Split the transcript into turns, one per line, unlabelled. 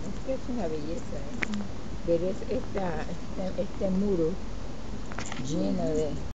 Es que es una belleza, ¿eh? Ver es- esta, este, este muro lleno de